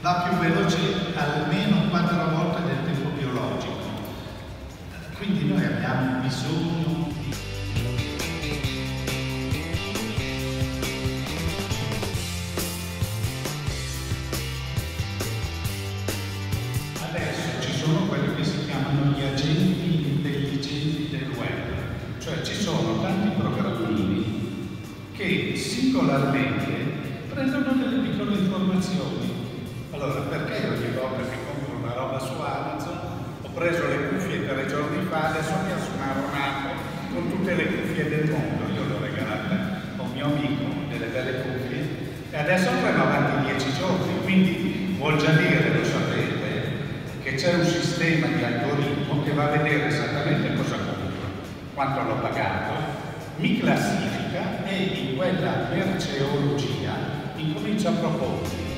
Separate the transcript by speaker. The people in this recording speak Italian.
Speaker 1: va più veloce almeno quattro volte del tempo biologico. Quindi noi abbiamo bisogno di Adesso ci sono quelli che si chiamano gli agenti intelligenti del web, cioè ci sono tanti programmini che singolarmente prendono delle piccole informazioni. Preso le cuffie tre giorni fa, adesso mi ha suonato un'app con tutte le cuffie del mondo, io l'ho regalata a un mio amico, delle belle cuffie, e adesso andremo avanti dieci giorni, quindi vuol già dire, lo sapete, che c'è un sistema di algoritmo che va a vedere esattamente cosa compro, quanto l'ho pagato, mi classifica e in quella merceologia incomincia a proporre